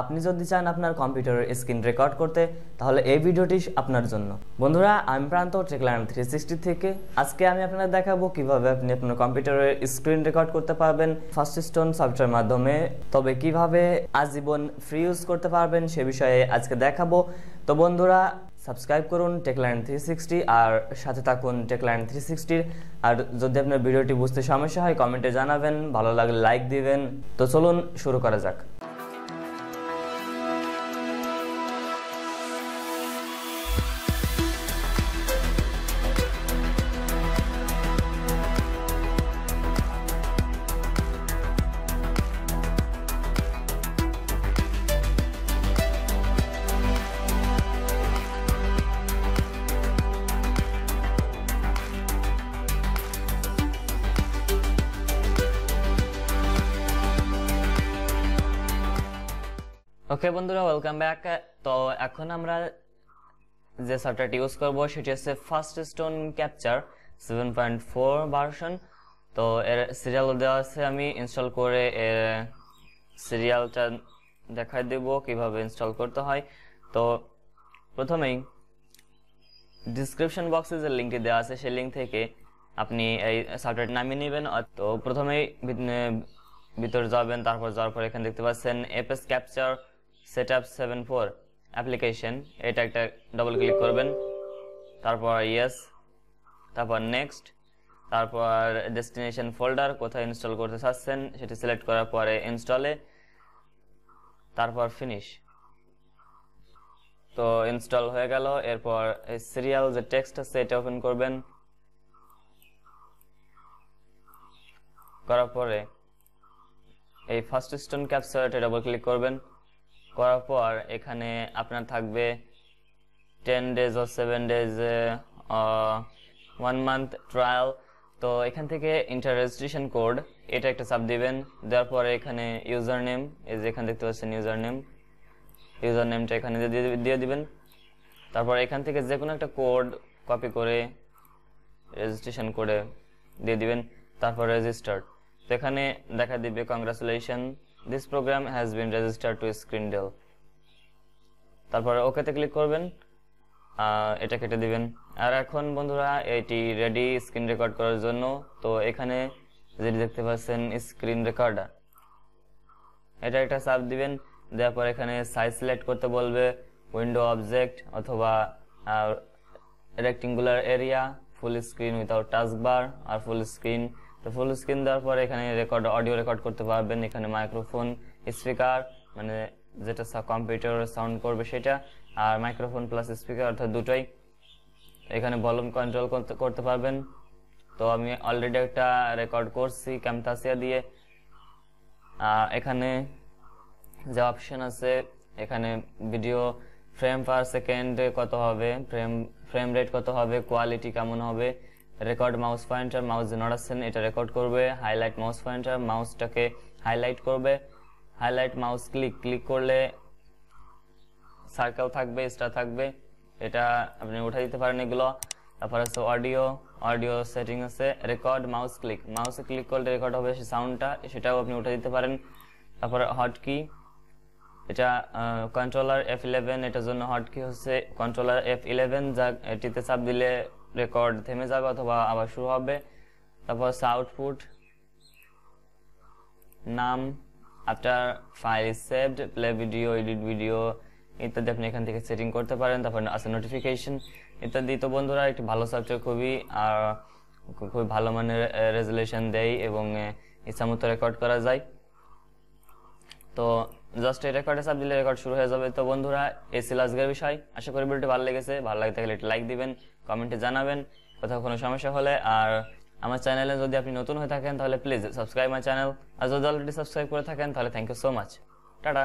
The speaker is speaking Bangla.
আপনি যদি চান আপনার কম্পিউটারের স্ক্রিন রেকর্ড করতে, তাহলে এই ভিডিওটি আপনার জন্য। বন্ধুরা, আমি প্রান্ত ট্রেকলাইন থ্রি সিক্সটি থেকে। আজকে আমি আপনাদের দেখাবো কীভাবে আপনি আপনার কম্পিউটারের স্ক্রিন রেকর্ড করতে পারবেন ফার্স্ট স্টোন সফটওয়্যার মাধ্যমে। তবে কীভাবে আজীবন ফ্রি ইউজ করতে পারবেন সে বিষয়ে আজকে দেখাবো। তো বন্ধুরা সাবস্ক্রাইব করুন টেকলাইন থ্রি সিক্সটি আর সাথে থাকুন টেকলাইন থ্রি সিক্সটির আর যদি আপনার ভিডিওটি বুঝতে সমস্যা হয় কমেন্টে জানাবেন। ভালো লাগলে লাইক দিবেন। তো চলুন শুরু করা যাক। ওকে বন্ধুরা ওয়েলকাম ব্যাক তো এখন আমরা যে সফটওয়্যারটি ইউজ করব, সেটি হচ্ছে FastStone capture seven point four version তো এর সিরিয়াল দেওয়া আছে, আমি ইনস্টল করে এর সিরিয়ালটা দেখাই দেব, কীভাবে ইনস্টল করতে হয়। তো প্রথমেই ডিসক্রিপশন বক্সে যে লিঙ্কটি দেওয়া আছে, সেই লিঙ্ক থেকে আপনি এই সফটওয়্যারটি নামিয়ে নেবেন। তো প্রথমেই ভিতরে যাবেন, তারপর যাওয়ার পর এখানে দেখতে পাচ্ছেন FS capture setup seven four application এটা একটা ডবল ক্লিক করবেন। তারপর ইয়েস তারপর নেক্সট তারপর ডেস্টিনেশন ফোল্ডার কোথায় ইনস্টল করতে চাচ্ছেন, সেটি সিলেক্ট করার পরে ইনস্টলে তারপর ফিনিশ তো ইনস্টল হয়ে গেল, এরপর এই সিরিয়াল যে টেক্সট আছে, এটা ওপেন করবেন। করার পরে এই ফার্স্ট স্টোন ক্যাপচারটা ডাবল ক্লিক করবেন। করার পর এখানে আপনার থাকবে টেন ডেজ ও seven days one month trial তো এখান থেকে ইন্টার রেজিস্ট্রেশন কোড এটা একটা সাব দিবেন। দেওয়ার পরে এখানে ইউজার নেম এই যে এখানে দেখতে পাচ্ছেন ইউজার নেম ইউজার নেমটা এখানে দিয়ে দিবেন তারপর এখান থেকে যে কোনো একটা কোড কপি করে রেজিস্ট্রেশন করে দিয়ে দিবেন। তারপর রেজিস্টার্ড তো এখানে দেখা দিবে congratulation this program has been registered to screen del তারপর ওকেতে ক্লিক করবেন। এটা কেটে দিবেন। আর এখন বন্ধুরা, এটি রেডি স্ক্রিন রেকর্ড করার জন্য। তো এখানে যেটি দেখতে পাচ্ছেন স্ক্রিন রেকর্ডার এটা একটা সাব দিবেন, দেওয়ার পর এখানে সাইজ সিলেক্ট করতে বলবে উইন্ডো অবজেক্ট অথবা rectangular area full screen without touch bar আর ফুল স্ক্রিন তো ফুল স্ক্রিন দেওয়ার পরে এখানে রেকর্ড অডিও রেকর্ড করতে পারবেন। এখানে মাইক্রোফোন স্পিকার মানে যেটা কম্পিউটার সাউন্ড করবে সেটা, আর মাইক্রোফোন প্লাস স্পিকার অর্থাৎ দুটোই। এখানে ভলিউম কন্ট্রোল করতে পারবেন। তো আমি অলরেডি একটা রেকর্ড করছি ক্যামতাসিয়া দিয়ে। আর এখানে যে অপশন আছে, এখানে ভিডিও ফ্রেম পার সেকেন্ড কত হবে ফ্রেম ফ্রেম রেট কত হবে কোয়ালিটি কেমন হবে রেকর্ড মাউস পয়েন্টার মাউস যে নড়াচ্ছেন এটা রেকর্ড করবে হাইলাইট মাউস পয়েন্টার মাউসটাকে হাইলাইট করবে হাইলাইট মাউস ক্লিক ক্লিক করলে সার্কেল থাকবে স্টার থাকবে, এটা আপনি উঠে দিতে পারেন এগুলো, তারপর আছে অডিও অডিও সেটিং আছে রেকর্ড মাউস ক্লিক মাউসে ক্লিক করলে রেকর্ড হবে সেই সাউন্ডটা সেটাও আপনি উঠে দিতে পারেন, তারপর হট কি এটা কন্ট্রোলার এফ ইলেভেন এটার জন্য হট কি হচ্ছে কন্ট্রোলার এফ ইলেভেন যা এটিতে চাপ দিলে রেকর্ড থেমে যাবে অথবা আবার শুরু হবে। তারপর আউটপুট নাম after file saved play video edit video ইত্যাদি আপনি এখান থেকে সেটিং করতে পারেন। তারপর আছে নোটিফিকেশন ইত্যাদি। তো বন্ধুরা, একটি ভালো সফটওয়্যার খুবই, আর খুবই ভালো মানের রেজুলেশন দেয় এবং ইচ্ছামতো রেকর্ড করা যায়। তো জাস্ট এই রেকর্ডে চাপ দিলে রেকর্ড শুরু হয়ে যাবে। তো বন্ধুরা, এই ছিল আজকের বিষয়। আশা করি ভিডিওটি ভালো লেগেছে। ভালো লাগে থাকলে লাইক দিবেন কমেন্টে জানাবেন। কোথাও কোনো সমস্যা হলে। আর আমার চ্যানেলে যদি আপনি নতুন হয়ে থাকেন, তাহলে প্লিজ সাবস্ক্রাইব মাই চ্যানেল আর যদি অলরেডি সাবস্ক্রাইব করে থাকেন, তাহলে thank you so much tata.